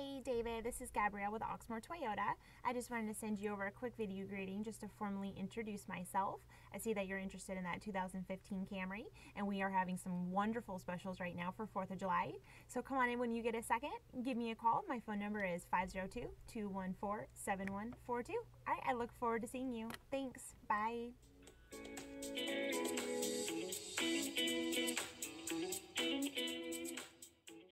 Hey David. This is Gabrielle with Oxmoor Toyota. I just wanted to send you over a quick video greeting just to formally introduce myself. I see that you're interested in that 2015 Camry, and we are having some wonderful specials right now for 4th of July. So come on in when you get a second. Give me a call. My phone number is 502 214 7142. All right, I look forward to seeing you. Thanks. Bye.